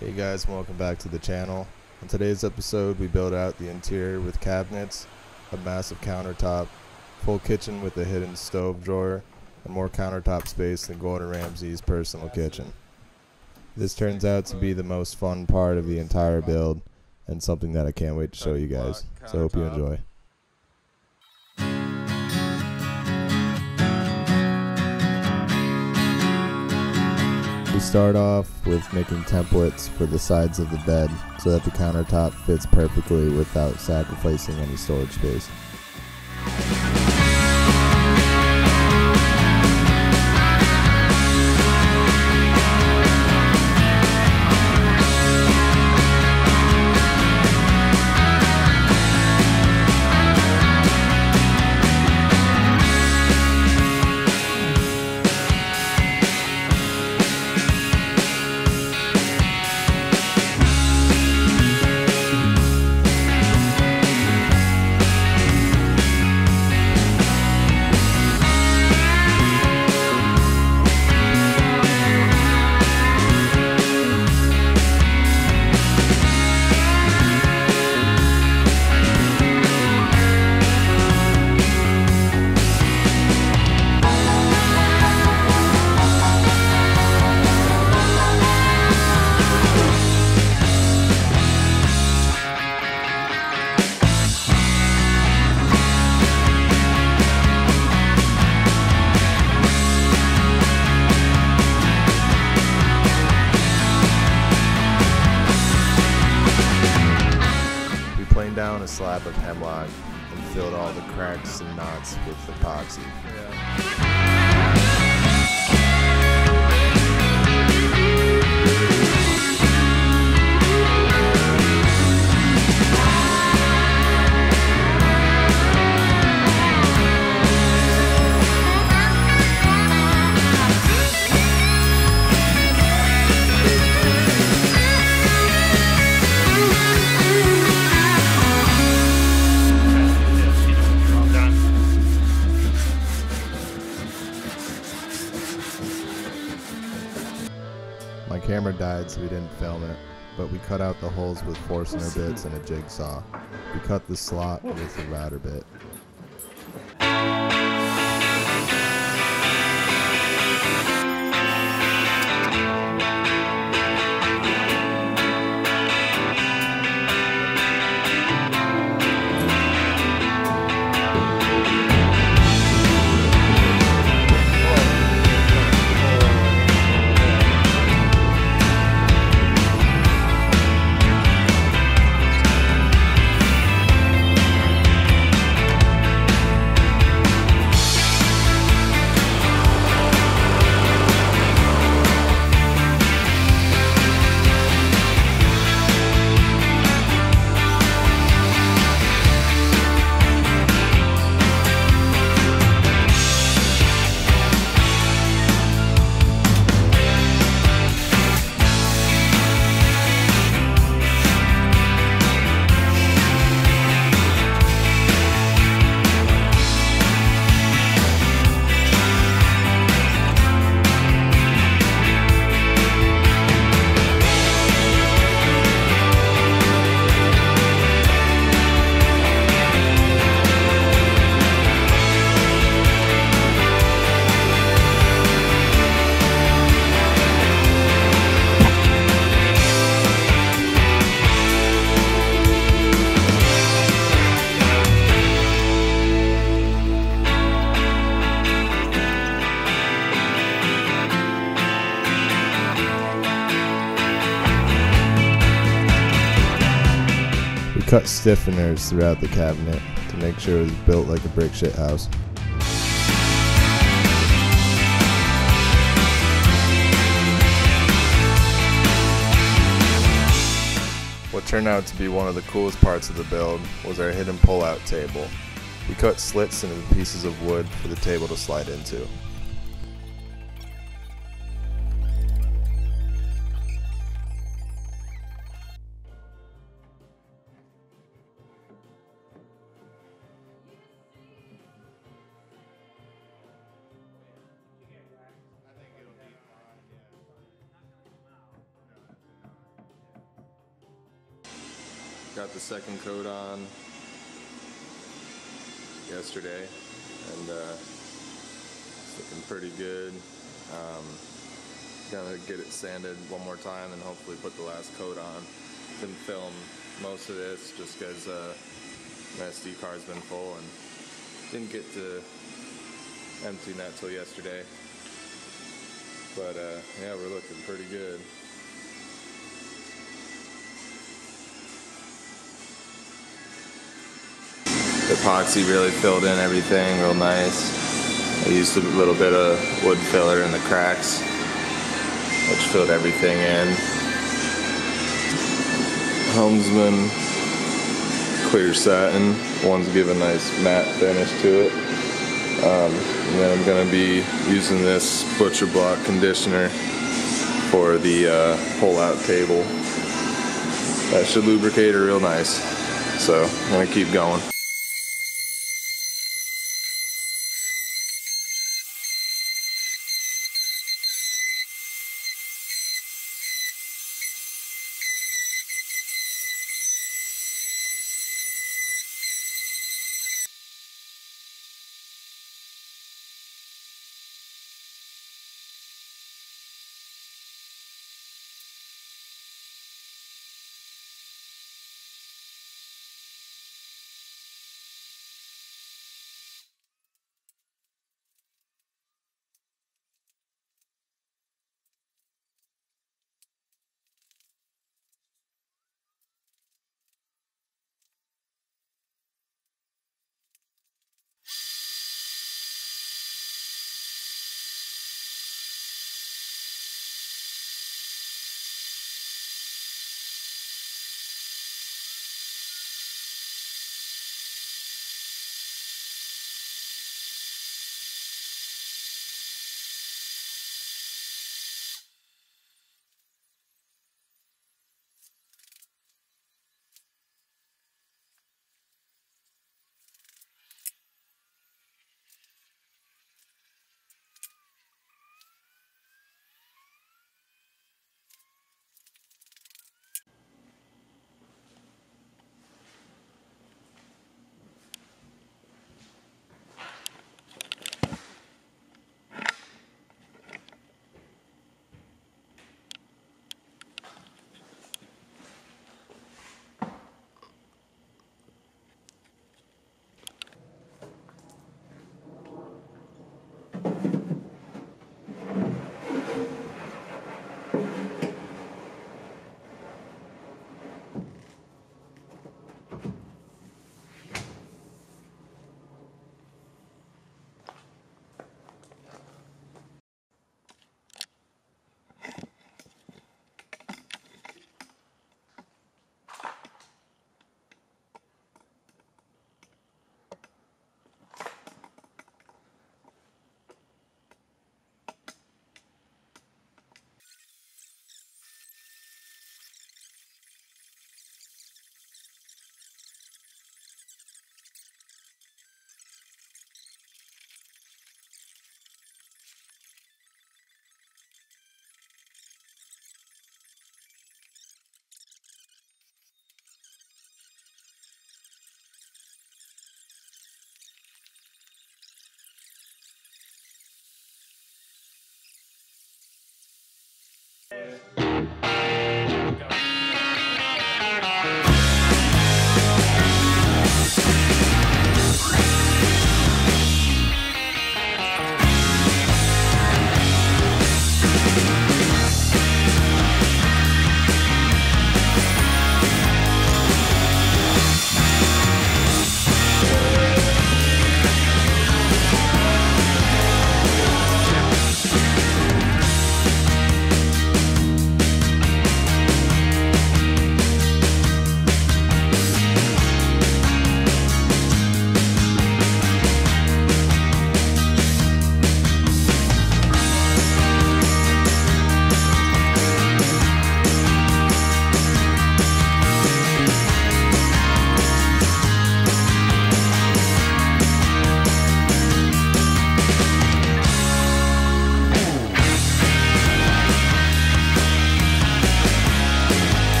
Hey guys, welcome back to the channel. On today's episode, we build out the interior with cabinets, a massive countertop, full kitchen with a hidden stove drawer, and more countertop space than Gordon Ramsay's personal kitchen. This turns out to be the most fun part of the entire build, and something that I can't wait to show you guys. So I hope you enjoy. Start off with making templates for the sides of the bed so that the countertop fits perfectly without sacrificing any storage space. Cut out the holes with Forstner bits and a jigsaw. We cut the slot with a router bit. Cut stiffeners throughout the cabinet to make sure it was built like a brick shit house. What turned out to be one of the coolest parts of the build was our hidden pull-out table. We cut slits into the pieces of wood for the table to slide into. Coat on yesterday, and uh, it's looking pretty good. Um, gonna get it sanded one more time and hopefully put the last coat on. Didn't film most of this just because uh, my SD card's been full and didn't get to empty that till yesterday. But uh, yeah, we're looking pretty good. Epoxy really filled in everything real nice. I used a little bit of wood filler in the cracks, which filled everything in. Helmsman clear satin. One's give a nice matte finish to it. Um, and then I'm going to be using this Butcher Block conditioner for the uh, pull-out table. That should lubricate it real nice. So I'm to keep going.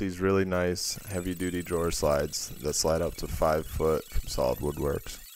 These really nice heavy duty drawer slides that slide up to 5 foot from Solid Wood Worx.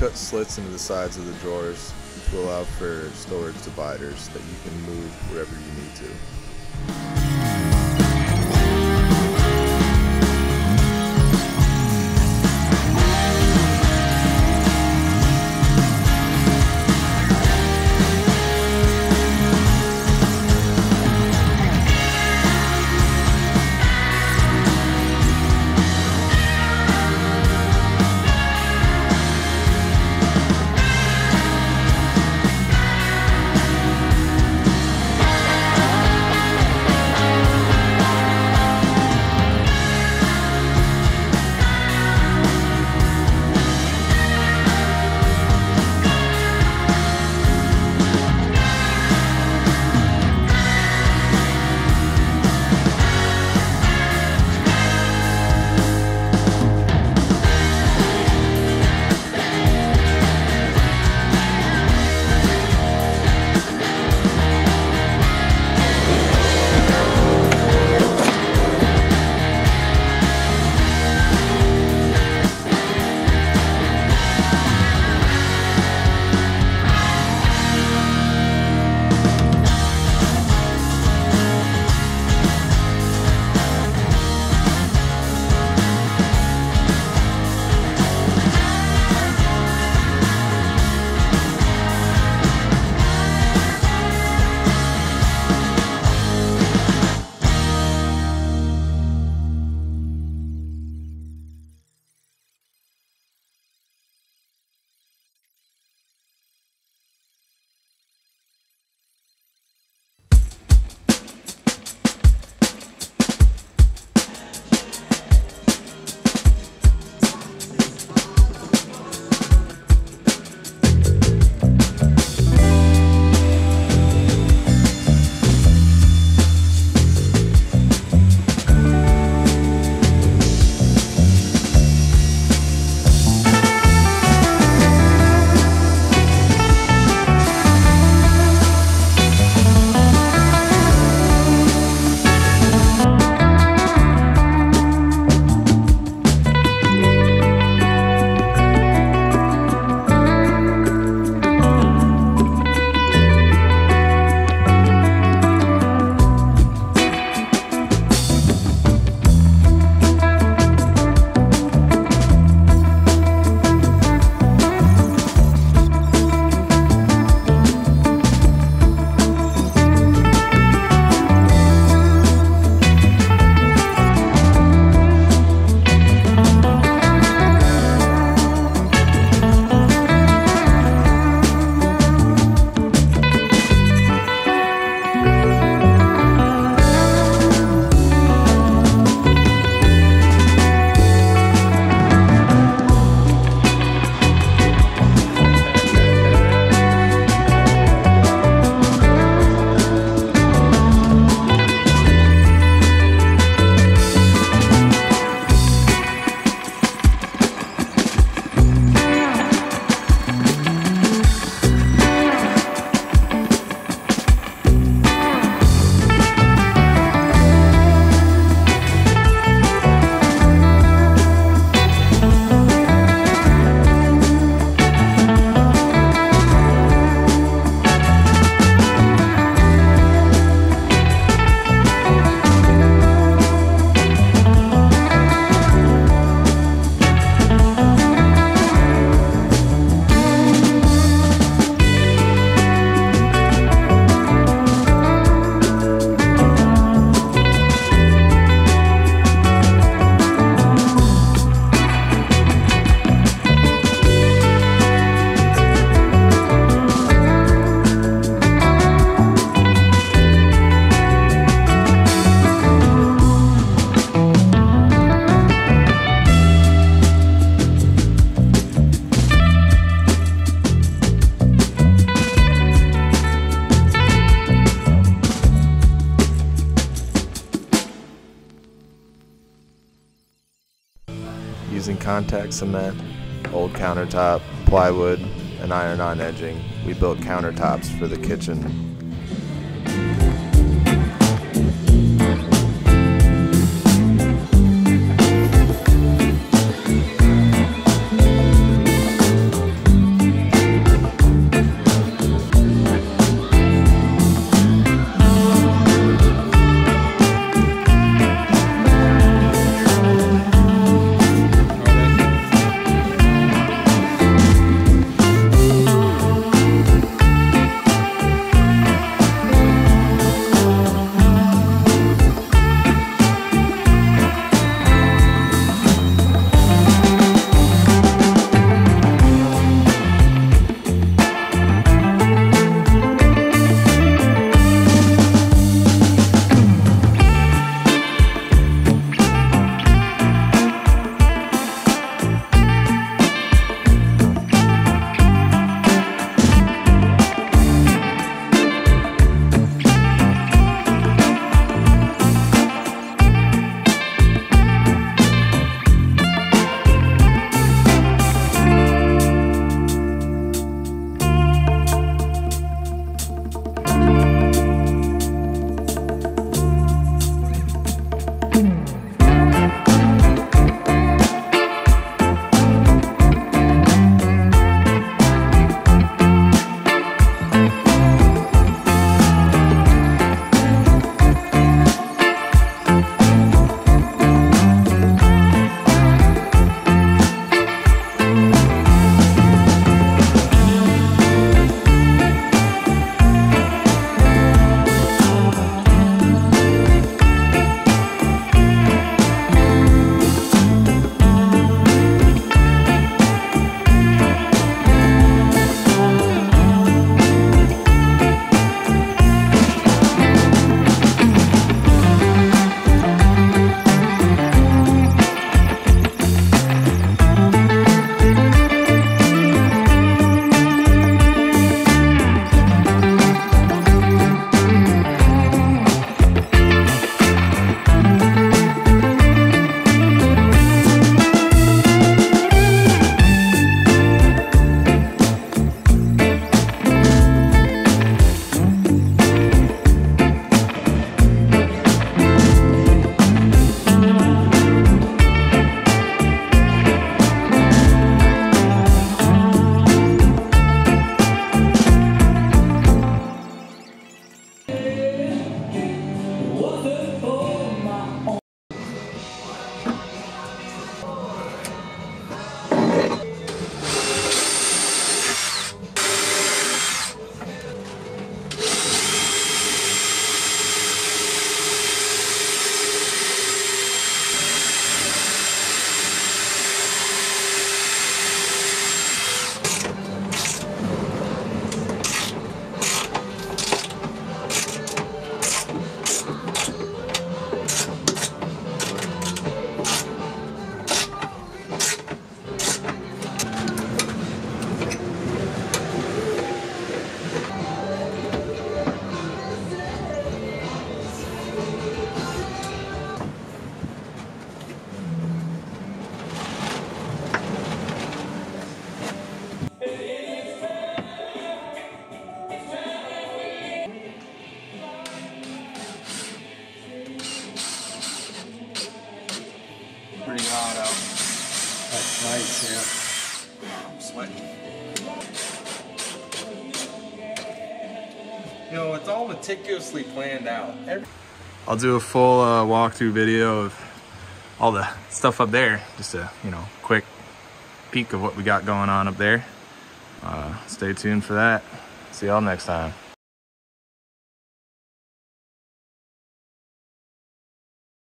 Cut slits into the sides of the drawers to allow for storage dividers that you can move wherever you need to. Contact cement, old countertop, plywood, and iron-on edging, we built countertops for the kitchen meticulously planned out. Every I'll do a full uh, walkthrough video of all the stuff up there. Just a, you know, quick peek of what we got going on up there. Uh, stay tuned for that. See y'all next time.